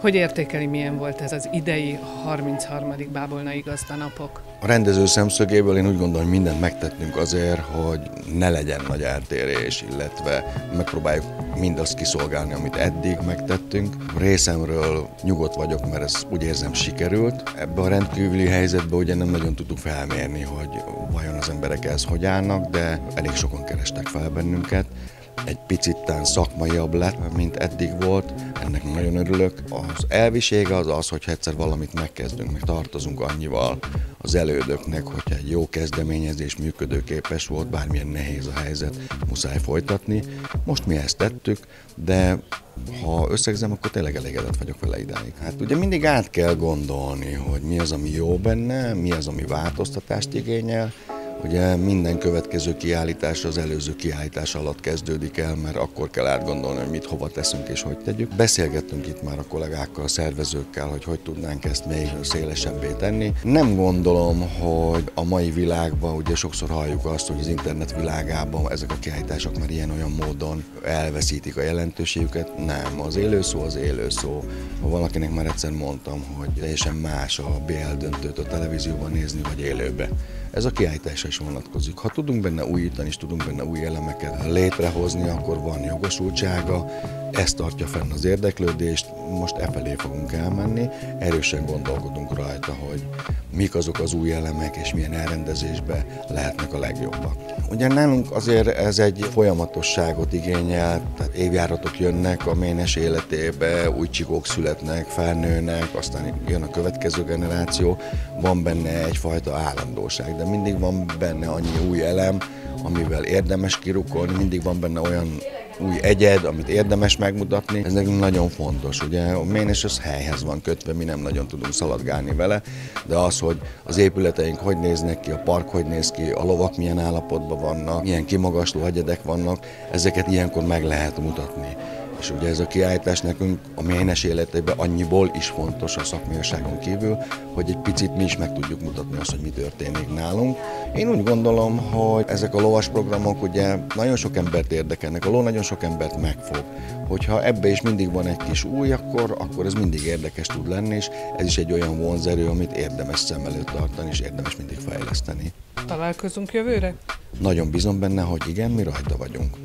Hogy értékeli, milyen volt ez az idei 33. Bábolnai gazdanapok? A rendező szemszögéből én úgy gondolom, hogy mindent megtettünk azért, hogy ne legyen nagy eltérés, illetve megpróbáljuk mindazt kiszolgálni, amit eddig megtettünk. Részemről nyugodt vagyok, mert ez úgy érzem sikerült. Ebbe a rendkívüli helyzetbe ugye nem nagyon tudtuk felmérni, hogy vajon az emberek ez hogy állnak, de elég sokan kerestek fel bennünket egy picit tán szakmaiabb lett, mint eddig volt. Ennek nagyon örülök. Az elviség az az, hogy egyszer valamit megkezdünk, meg tartozunk annyival az elődöknek, hogyha egy jó kezdeményezés működőképes volt, bármilyen nehéz a helyzet, muszáj folytatni. Most mi ezt tettük, de ha összegzem, akkor tényleg elégedett vagyok vele idáig. Hát ugye mindig át kell gondolni, hogy mi az, ami jó benne, mi az, ami változtatást igényel, Ugye minden következő kiállítás az előző kiállítás alatt kezdődik el, mert akkor kell átgondolni, hogy mit hova teszünk és hogy tegyük. Beszélgettünk itt már a kollégákkal, a szervezőkkel, hogy hogy tudnánk ezt még szélesebbé tenni. Nem gondolom, hogy a mai világban, ugye sokszor halljuk azt, hogy az internet világában ezek a kiállítások már ilyen-olyan módon elveszítik a jelentőségüket. Nem, az élő szó az élő szó. Valakinek már egyszer mondtam, hogy teljesen más a BL döntőt a televízióban nézni, vagy élőbe. Ez a kiállításra is vonatkozik. Ha tudunk benne újítani, és tudunk benne új elemeket létrehozni, akkor van jogosultsága, ez tartja fenn az érdeklődést, most e felé fogunk elmenni, erősen gondolkodunk rajta, hogy mik azok az új elemek, és milyen elrendezésbe lehetnek a legjobbak. Ugye nálunk azért ez egy folyamatosságot igényel, tehát évjáratok jönnek a ménes életébe, új csikók születnek, felnőnek, aztán jön a következő generáció, van benne egyfajta állandóság, de mindig van benne annyi új elem, amivel érdemes kirukolni, mindig van benne olyan új egyed, amit érdemes megmutatni. Ez nekünk nagyon fontos. Ugye a ménes az helyhez van kötve, mi nem nagyon tudunk szaladgálni vele, de az, hogy az épületeink hogy néznek ki, a park hogy néz ki, a lovak milyen állapotban vannak, milyen kimagasló egyedek vannak, ezeket ilyenkor meg lehet mutatni. És ugye ez a kiállítás nekünk a ménes életében annyiból is fontos a szakmaiságon kívül, hogy egy picit mi is meg tudjuk mutatni azt, hogy mi történik nálunk. Én úgy gondolom, hogy ezek a lovas programok ugye nagyon sok embert érdekelnek, a ló nagyon sok embert megfog. Hogyha ebbe is mindig van egy kis új, akkor, akkor ez mindig érdekes tud lenni, és ez is egy olyan vonzerő, amit érdemes szem előtt tartani, és érdemes mindig fejleszteni. Találkozunk jövőre? Nagyon bízom benne, hogy igen, mi rajta vagyunk.